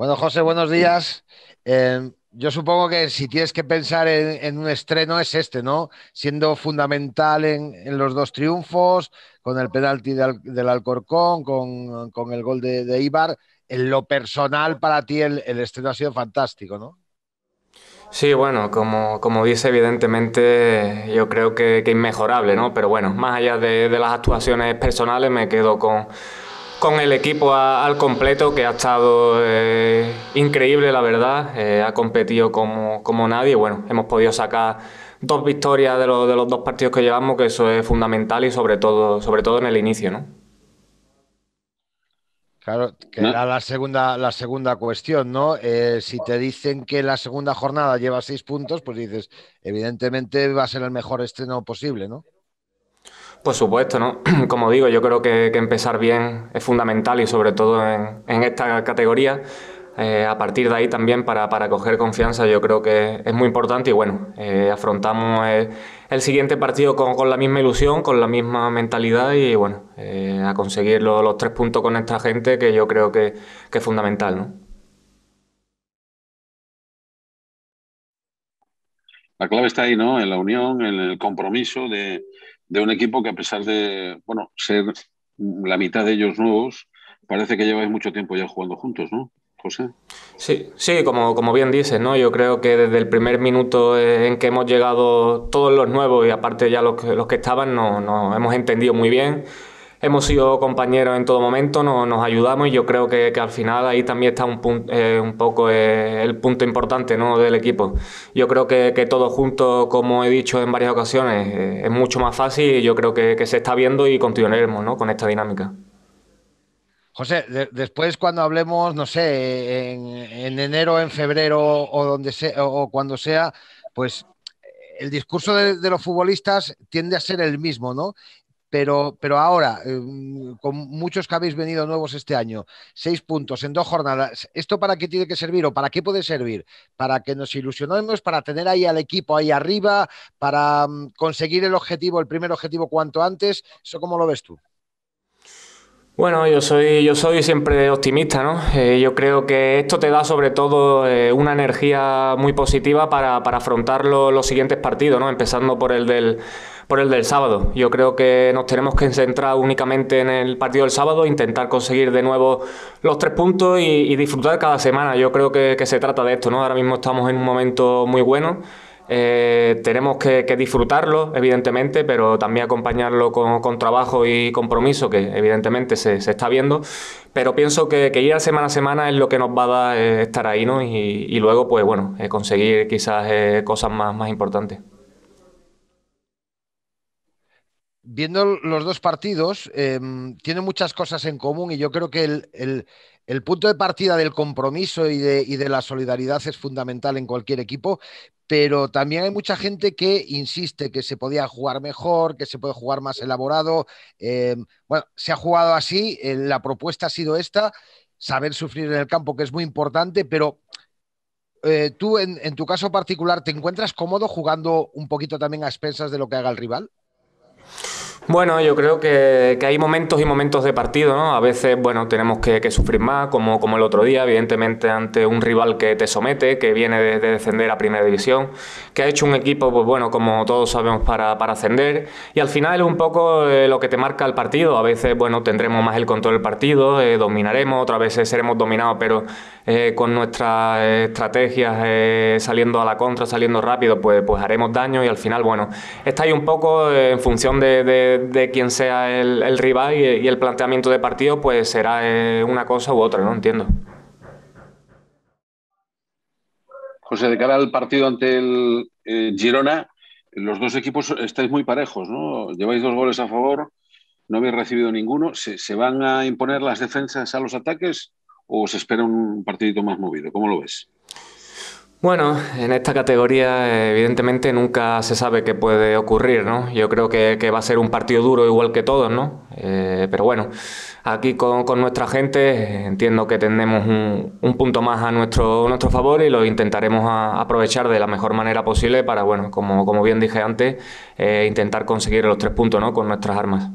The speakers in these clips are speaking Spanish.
Bueno, José, buenos días. Eh, yo supongo que si tienes que pensar en, un estreno es este, ¿no? Siendo fundamental en, los dos triunfos, con el penalti del, Alcorcón, con, el gol de, Ibar. En lo personal, para ti el, estreno ha sido fantástico, ¿no? Sí, bueno, como, como dice, evidentemente yo creo que, que inmejorable, ¿no? Pero bueno, más allá de las actuaciones personales, me quedo con con el equipo al completo, que ha estado eh, increíble, la verdad. Eh, ha competido como, como nadie. Bueno, hemos podido sacar dos victorias de, los, de los dos partidos que llevamos, que eso es fundamental y sobre todo, sobre todo en el inicio, ¿no? Claro, que era la segunda, la segunda cuestión, ¿no? Eh, si te dicen que la segunda jornada lleva seis puntos, pues dices, evidentemente va a ser el mejor estreno posible, ¿no? Por supuesto, ¿no? Como digo, yo creo que, empezar bien es fundamental y sobre todo en, esta categoría. Eh, a partir de ahí también para, coger confianza yo creo que es muy importante y bueno, eh, afrontamos el, siguiente partido con, la misma ilusión, con la misma mentalidad y bueno, eh, a conseguir los, tres puntos con esta gente que yo creo que, que es fundamental, ¿no? La clave está ahí, ¿no? En la unión, en el compromiso de, de un equipo que a pesar de, bueno, ser la mitad de ellos nuevos, parece que lleváis mucho tiempo ya jugando juntos, ¿no? José. Sí, sí, como, como bien dices, ¿no? Yo creo que desde el primer minuto en que hemos llegado todos los nuevos y aparte ya los que, los que estaban, nos no, hemos entendido muy bien hemos sido compañeros en todo momento, nos, ayudamos y yo creo que, al final ahí también está un, eh, un poco eh, el punto importante ¿no? del equipo. Yo creo que, que todos juntos, como he dicho en varias ocasiones, eh, es mucho más fácil y yo creo que, se está viendo y continuaremos ¿no? con esta dinámica. José, después cuando hablemos, no sé, en, enero, en febrero o donde sea, o cuando sea, pues el discurso de, los futbolistas tiende a ser el mismo, ¿no? Pero, pero ahora, em, con muchos que habéis venido nuevos este año, seis puntos en dos jornadas, ¿esto para qué tiene que servir o para qué puede servir? Para que nos ilusionemos, para tener ahí al equipo ahí arriba, para mm, conseguir el objetivo, el primer objetivo cuanto antes. ¿Eso cómo lo ves tú? Bueno, yo soy, yo soy siempre optimista, ¿no? Eh, yo creo que esto te da sobre todo eh, una energía muy positiva para, afrontar los siguientes partidos, ¿no? Empezando por el del por el del sábado. Yo creo que nos tenemos que centrar únicamente en el partido del sábado, intentar conseguir de nuevo los tres puntos y, disfrutar cada semana. Yo creo que, se trata de esto, ¿no? Ahora mismo estamos en un momento muy bueno. Eh, tenemos que, disfrutarlo, evidentemente, pero también acompañarlo con, trabajo y compromiso, que evidentemente se, está viendo. Pero pienso que, ir a semana a semana es lo que nos va a dar eh, estar ahí, ¿no? Y, luego, pues bueno, eh, conseguir quizás cosas más, importantes viendo los dos partidos, em, tienen muchas cosas en común y yo creo que el, punto de partida del compromiso y de, la solidaridad es fundamental en cualquier equipo, pero también hay mucha gente que insiste que se podía jugar mejor, que se puede jugar más elaborado. Em, bueno, se ha jugado así, eh, la propuesta ha sido esta, saber sufrir en el campo, que es muy importante, pero... Eh, tú, en tu caso particular, ¿te encuentras cómodo jugando un poquito también a expensas de lo que haga el rival? Bueno, yo creo que, hay momentos y momentos de partido, ¿no? A veces, bueno, tenemos que, sufrir más, como, como el otro día, evidentemente ante un rival que te somete, que viene de, descender a Primera División, que ha hecho un equipo, pues bueno, como todos sabemos, para, ascender, y al final es un poco eh, lo que te marca el partido. A veces, bueno, tendremos más el control del partido, eh, dominaremos, otras veces seremos dominados, pero eh, con nuestras estrategias saliendo a la contra, saliendo rápido, pues, pues haremos daño y al final, bueno, está ahí un poco en función de de quien sea el, rival y, el planteamiento de partido, pues será eh, una cosa u otra, ¿no? Entiendo. José, de cara al partido ante el eh, Girona, los dos equipos estáis muy parejos, ¿no? Lleváis dos goles a favor, no habéis recibido ninguno. ¿Se, ¿Se, van a imponer las defensas a los ataques o se espera un partidito más movido? ¿Cómo lo ves? Bueno, en esta categoría evidentemente nunca se sabe qué puede ocurrir, ¿no? Yo creo que, va a ser un partido duro igual que todos, ¿no? Eh, pero bueno, aquí con, nuestra gente entiendo que tenemos un, punto más a nuestro, favor y lo intentaremos aprovechar de la mejor manera posible para, bueno, como, como bien dije antes, eh, intentar conseguir los tres puntos, ¿no? Con nuestras armas.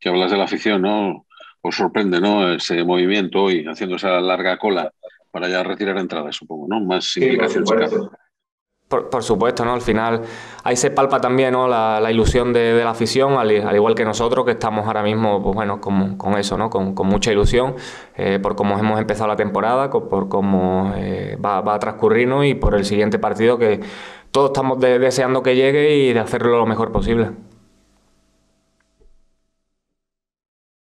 Que hablas de la afición, ¿no? os sorprende, ¿no? Ese movimiento hoy, haciendo esa larga cola para ya retirar entradas, supongo, ¿no? Más implicación por, supuesto, ¿no? Al final ahí se palpa también ¿no? la, ilusión de, la afición, al, igual que nosotros, que estamos ahora mismo, pues bueno, con, con eso, ¿no? Con, mucha ilusión, eh, por cómo hemos empezado la temporada, por cómo eh, va, a transcurrir y por el siguiente partido que todos estamos deseando que llegue y de hacerlo lo mejor posible.